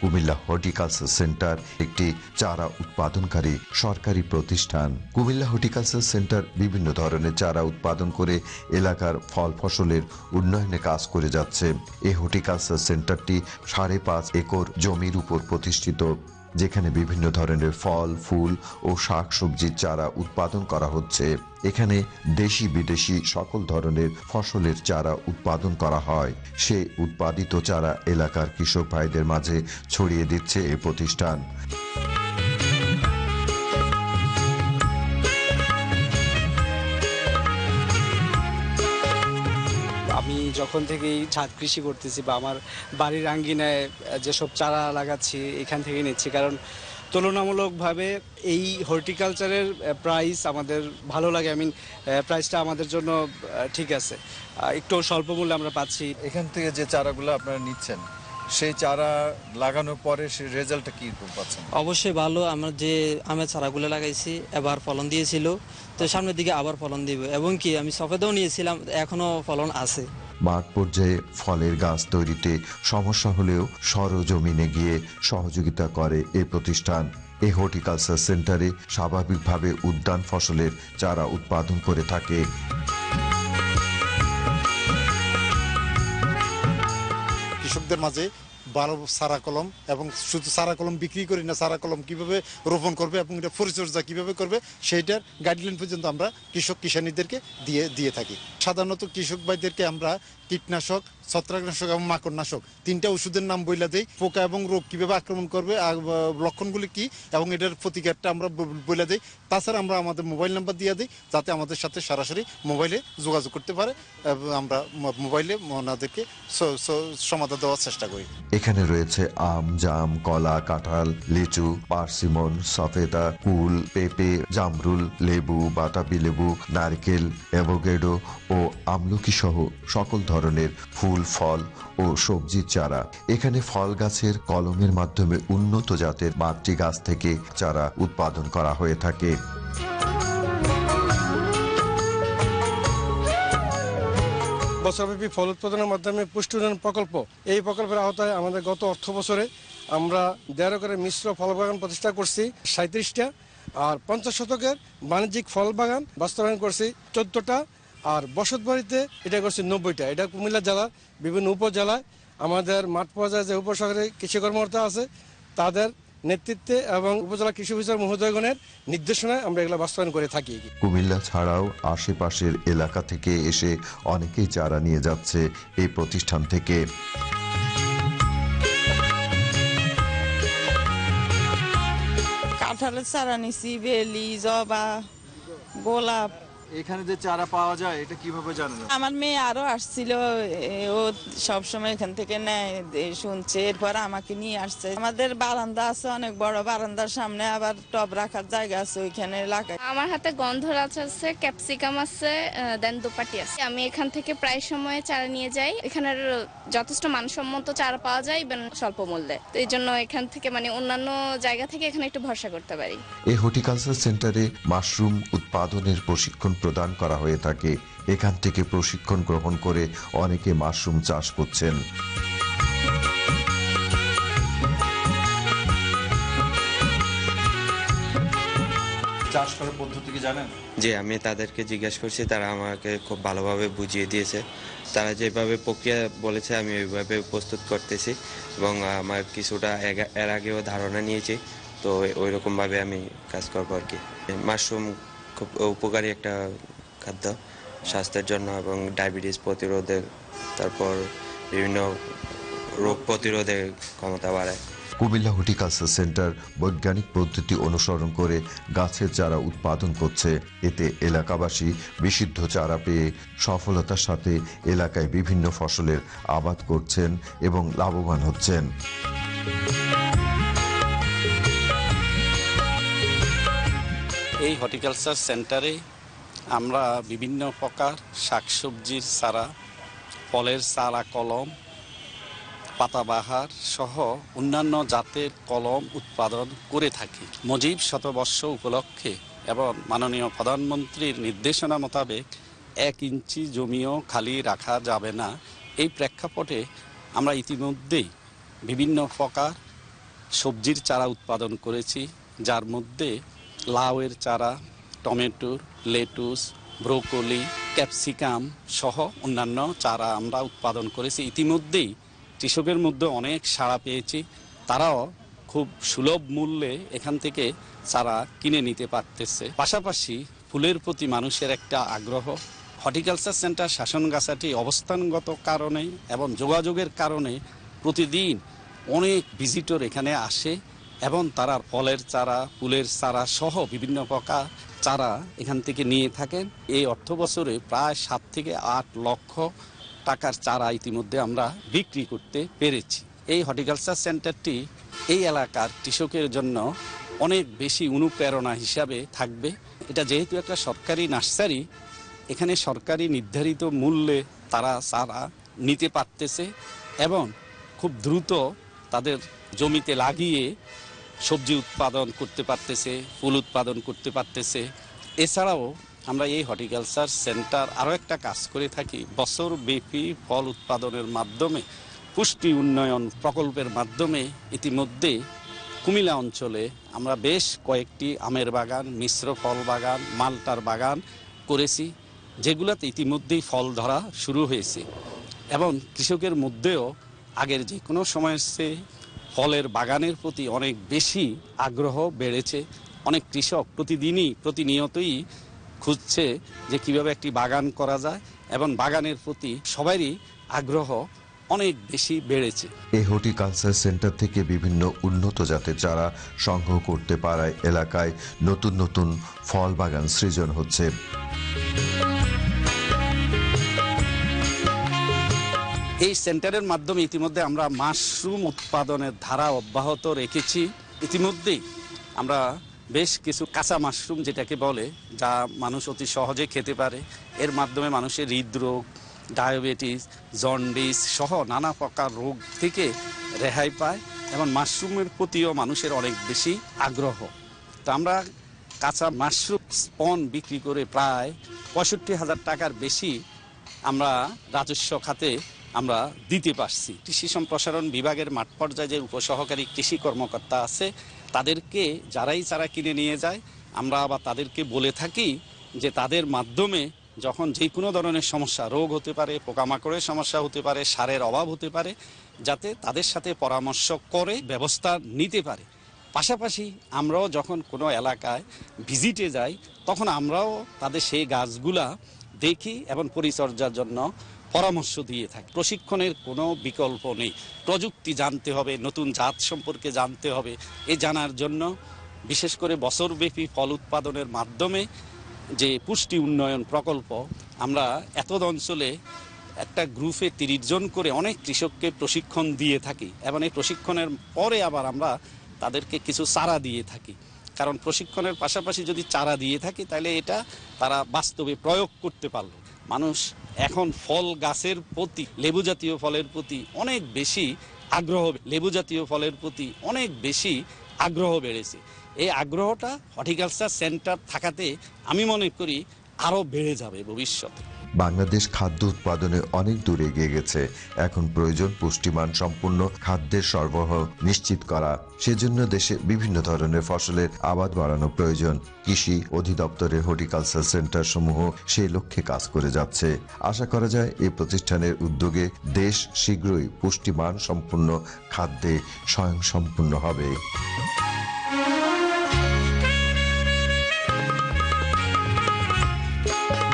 Comilla horticulture centre একটি চারা উৎপাদনকারী সরকারি প্রতিষ্ঠান। কুমিল্লা হর্টিকালচার সেন্টার বিভিন্ন ধরনের চারা উৎপাদন করে এলাকার ফল ফসলের উন্নয়নে কাজ করে যাচ্ছে। এই হর্টিকালচার সেন্টারটি সাড়ে পাঁচ একর জমির উপর প্রতিষ্ঠিত। যেখানে বিভিন্ন ধরনের ফল, ফুল ও শাকসবজির চারা উৎপাদন করা হচ্ছে। এখানে দেশি বিদেশি সকল ধরনের ফসলের চারা উৎপাদন করা হয়। সে উৎপাদিত চারা এলাকার কৃষক ভাইদের মাঝে ছড়িয়ে দিচ্ছে এ প্রতিষ্ঠান। যখন থেকেই ছাদ কৃষি করতেছি বা আমার বাড়ির আঙ্গিনায় যেসব চারা লাগাচ্ছি এখান থেকে নিচ্ছি। কারণ তুলনামূলকভাবে এই হর্টিকালচারের প্রাইস আমাদের ভালো লাগে। আই মিন প্রাইসটা আমাদের জন্য ঠিক আছে। একটু স্বল্প মূল্যে আমরা পাচ্ছি। এখান থেকে যে চারাগুলো আপনারা নিচ্ছেন সেই চারা লাগানোর পরে সেই রেজাল্টটা কি পাচ্ছেন? অবশ্যই ভালো। আমরা যে আমের চারাগুলো লাগাইছি এবার ফলন দিয়েছিল। তো সামনের দিকে আবার ফলন দিব। এবং কি আমি সফেদাও নিয়েছিলাম এখনও ফলন আছে। মাঠ পর্যায়ে ফলের গাছ তৈরিতে সমস্যা হলেও সরজমিনে গিয়ে সহযোগিতা করে এ প্রতিষ্ঠান। এ হর্টিকালচার সেন্টারে স্বাভাবিকভাবে উদ্যান ফসলের চারা উৎপাদন করে থাকে। কৃষকদের মাঝে ভালো সারা কলম এবং শুধু সারা কলম বিক্রি করি না, সারা কলম কীভাবে রোপণ করবে এবং এটা পরিচর্যা কীভাবে করবে, সেইটার গাইডলাইন পর্যন্ত আমরা কৃষক কিষানীদেরকে দিয়ে দিয়ে থাকি। সাধারণত কৃষক ভাইদেরকে আমরা কীটনাশক ছত্রাকনাশক এবং মাকড়নাশক। তিনটা ওষুধের নাম বইলা দেই। পোকা এবং রোগ কীভাবে আক্রমণ করবে লক্ষণগুলি কি, এবং এটার প্রতিকারটা আমরা বইলা দেই। তাছাড়া আমরা আমাদের মোবাইল নাম্বার দিয়ে দিই, যাতে আমাদের সাথে সরাসরি মোবাইলে যোগাযোগ করতে পারে, এবং আমরা মোবাইলে ওনাদেরকে সমাধান দেওয়ার চেষ্টা করি। এখানে রয়েছে আম, জাম, কলা, কাঁঠাল, লিচু, পার্সিমন, সফেদা, কুল, পেঁপে, জামরুল, লেবু, বাতাবি লেবু, নারকেল অ্যাভোকেডো ও আমলকি সহ সকল ধরনের ফুল ফল ও সবজির চারা। এখানে ফল গাছের কলমের মাধ্যমে উন্নত জাতের মাতৃ গাছ থেকে চারা উৎপাদন করা হয়ে থাকে। বছরব্যাপী ফল উৎপাদনের মাধ্যমে পুষ্টি উন্নয়ন প্রকল্প। এই প্রকল্পের আওতায় আমাদের গত অর্থ বছরে আমরা দেড় করে মিশ্র ফল বাগান প্রতিষ্ঠা করছি সাঁত্রিশটা আর পঞ্চাশ শতকের বাণিজ্যিক ফল বাগান বাস্তবায়ন করছি, চোদ্দটা আর বসত বাড়িতে এটা করছি নব্বইটা। এটা কুমিল্লা জেলার বিভিন্ন উপজেলায়। আমাদের মাঠ পর্যায়ে যে উপশহরে কৃষি কর্মকর্তা আছে তাদের নেতৃত্বে এবং উপজেলা কৃষি অফিসার মহোদয়গণের নির্দেশনায় আমরা এগুলো বাস্তবায়ন করে থাকি। কুমিল্লা ছাড়াও আশেপাশের এলাকা থেকে এসে অনেকেই চারা নিয়ে যাচ্ছে এই প্রতিষ্ঠান থেকে। কাঁঠালের চারা নিছি বেলি জবা গোলাপ। এখানে যে চারা পাওয়া যায় এটা কীভাবে জানেন? আমার মেয়ে আরও আসছিল ও সব সময় এখান থেকে নেয় শুনছে এরপর আমাকে নিয়ে আসছে। আমাদের বারান্দা আছে অনেক বড় বারান্দার সামনে আবার টব রাখার জায়গা আছে ওইখানে লাগাই। আমার হাতে গন্ধরাজ আছে ক্যাপসিকাম আছে দেন দুপাটি আছে। আমি এখান থেকে প্রায় সময় চারা নিয়ে যাই। এখানের যথেষ্ট মানসম্মত চারা পাওয়া যায় ইভেন স্বল্প মূল্যে। তো এই জন্য এখান থেকে মানে অন্যান্য জায়গা থেকে এখানে একটু ভরসা করতে পারি। এই হর্টিকালচার সেন্টারে মাশরুম উৎপাদনের প্রশিক্ষণ প্রদান করা হয়ে থাকে। এখান থেকে প্রশিক্ষণ গ্রহণ করে অনেকে মাশরুম চাষ করছেন। চাষ করার পদ্ধতি কি জানেন? যে আমি তাদেরকে জিজ্ঞেস করছি তারা আমাকে খুব ভালোভাবে বুঝিয়ে দিয়েছে। তারা যেভাবে প্রক্রিয়া বলেছে আমি ওইভাবে প্রস্তুত করতেছি এবং আমার কিছুটা এর আগেও ধারণা নিয়েছি। তো ওই রকমভাবে আমি কাজ করব আর কি। মাশরুম খুব উপকারী একটা খাদ্য। স্বাস্থ্যের জন্য এবং ডায়াবেটিস প্রতিরোধের তারপর বিভিন্ন রোগ প্রতিরোধের ক্ষমতা বাড়ায়। কুমিল্লা হর্টিকালচার সেন্টার বৈজ্ঞানিক পদ্ধতি অনুসরণ করে গাছের চারা উৎপাদন করছে। এতে এলাকাবাসী বিশুদ্ধ চারা পেয়ে সফলতার সাথে এলাকায় বিভিন্ন ফসলের আবাদ করছেন এবং লাভবান হচ্ছেন। এই হর্টিকালচার সেন্টারে আমরা বিভিন্ন প্রকার শাকসবজির চারা, ফলের চারা, কলম, পাতাবাহার সহ অন্যান্য জাতের কলম উৎপাদন করে থাকি। মজিব শতবর্ষ উপলক্ষে এবং মাননীয় প্রধানমন্ত্রীর নির্দেশনা মোতাবেক এক ইঞ্চি জমিও খালি রাখা যাবে না। এই প্রেক্ষাপটে আমরা ইতিমধ্যেই বিভিন্ন প্রকার সবজির চারা উৎপাদন করেছি, যার মধ্যে লাউয়ের চারা টমেটোর লেটুস, ব্রোকলি, ক্যাপসিকাম সহ অন্যান্য চারা আমরা উৎপাদন করেছি। ইতিমধ্যেই কৃষকের মধ্যে অনেক সাড়া পেয়েছি। তারাও খুব সুলভ মূল্যে এখান থেকে চারা কিনে নিতে পারতেছে। পাশাপাশি ফুলের প্রতি মানুষের একটা আগ্রহ। হর্টিকালচার সেন্টার শাসনগাছাটি অবস্থানগত কারণে এবং যোগাযোগের কারণে প্রতিদিন অনেক ভিজিটর এখানে আসে। এবং তারা ফলের চারা, ফুলের চারা সহ বিভিন্ন প্রকার চারা এখান থেকে নিয়ে থাকেন। এই অর্থ বছরে প্রায় সাত থেকে আট লক্ষ টাকার চারা ইতিমধ্যে আমরা বিক্রি করতে পেরেছি। এই হর্টিকালচার সেন্টারটি এই এলাকার কৃষকের জন্য অনেক বেশি অনুপ্রেরণা হিসাবে থাকবে। এটা যেহেতু একটা সরকারি নার্সারি, এখানে সরকারি নির্ধারিত মূল্যে তারা চারা নিতে পারতেছে এবং খুব দ্রুত তাদের জমিতে লাগিয়ে সবজি উৎপাদন করতে পারতেছে, ফুল উৎপাদন করতে পারতেছে। এছাড়াও আমরা এই হর্টিকালচার সেন্টার আরও একটা কাজ করে থাকি। বছর ব্যাপী ফল উৎপাদনের মাধ্যমে, পুষ্টি উন্নয়ন প্রকল্পের মাধ্যমে ইতিমধ্যে কুমিল্লা অঞ্চলে আমরা বেশ কয়েকটি আমের বাগান, মিশ্র ফল বাগান, মালটার বাগান করেছি, যেগুলোতে ইতিমধ্যেই ফল ধরা শুরু হয়েছে। এবং কৃষকের মধ্যেও আগের যে কোনো সময়ের চেয়ে ফলের বাগানের প্রতি অনেক বেশি আগ্রহ বেড়েছে। অনেক কৃষক প্রতিদিনই, প্রতিনিয়তই খুঁজছে যে কীভাবে একটি বাগান করা যায় এবং বাগানের প্রতি সবারই আগ্রহ অনেক বেশি বেড়েছে। এই হর্টিকালচার সেন্টার থেকে বিভিন্ন উন্নত জাতের চারা সংগ্রহ করতে পারায় এলাকায় নতুন নতুন ফল বাগান সৃজন হচ্ছে। এই সেন্টারের মাধ্যমে ইতিমধ্যে আমরা মাশরুম উৎপাদনের ধারা অব্যাহত রেখেছি। ইতিমধ্যেই আমরা বেশ কিছু কাঁচা মাশরুম যেটাকে বলে, যা মানুষ অতি সহজে খেতে পারে। এর মাধ্যমে মানুষের হৃদরোগ, ডায়াবেটিস, জন্ডিস সহ নানা প্রকার রোগ থেকে রেহাই পায় এবং মাশরুমের প্রতিও মানুষের অনেক বেশি আগ্রহ। তো আমরা কাঁচা মাশরুম স্পন বিক্রি করে প্রায় পঁয়ষট্টি হাজার টাকার বেশি আমরা রাজস্ব খাতে আমরা দিতে পারছি। কৃষি সম্প্রসারণ বিভাগের মাঠ পর্যায়ে যে উপসহকারী কৃষি কর্মকর্তা আছে, তাদেরকে যারাই চারা কিনে নিয়ে যায়, আমরা আবার তাদেরকে বলে থাকি যে তাদের মাধ্যমে যখন যে কোনো ধরনের সমস্যা, রোগ হতে পারে, পোকামাকড়ের সমস্যা হতে পারে, সারের অভাব হতে পারে, যাতে তাদের সাথে পরামর্শ করে ব্যবস্থা নিতে পারে। পাশাপাশি আমরাও যখন কোনো এলাকায় ভিজিটে যাই, তখন আমরাও তাদের সেই গাছগুলা দেখি এবং পরিচর্যার জন্য পরামর্শ দিয়ে থাকি। প্রশিক্ষণের কোনো বিকল্প নেই। প্রযুক্তি জানতে হবে, নতুন জাত সম্পর্কে জানতে হবে। এ জানার জন্য বিশেষ করে বছরব্যাপী ফল উৎপাদনের মাধ্যমে যে পুষ্টি উন্নয়ন প্রকল্প, আমরা এত অঞ্চলে একটা গ্রুপে তিরিশ জন করে অনেক কৃষককে প্রশিক্ষণ দিয়ে থাকি। এবং এই প্রশিক্ষণের পরে আবার আমরা তাদেরকে কিছু চারা দিয়ে থাকি। কারণ প্রশিক্ষণের পাশাপাশি যদি চারা দিয়ে থাকি, তাহলে এটা তারা বাস্তবে প্রয়োগ করতে পারল। মানুষ এখন ফল গাছের প্রতি, লেবু জাতীয় ফলের প্রতি অনেক বেশি আগ্রহ, লেবু জাতীয় ফলের প্রতি অনেক বেশি আগ্রহ বেড়েছে। এই আগ্রহটা হর্টিকালচার সেন্টার থাকাতে আমি মনে করি আরও বেড়ে যাবে ভবিষ্যতে। বাংলাদেশ খাদ্য উৎপাদনে অনেক দূর এগিয়ে গেছে। এখন প্রয়োজন পুষ্টিমান সম্পূর্ণ খাদ্যের সরবরাহ নিশ্চিত করা। সেজন্য দেশে বিভিন্ন ধরনের ফসলের আবাদ বাড়ানো প্রয়োজন। কৃষি অধিদপ্তরের হর্টিকালচার সেন্টার সমূহ সেই লক্ষ্যে কাজ করে যাচ্ছে। আশা করা যায় এই প্রতিষ্ঠানের উদ্যোগে দেশ শীঘ্রই পুষ্টিমান সম্পূর্ণ খাদ্যে স্বয়ংসম্পূর্ণ হবে।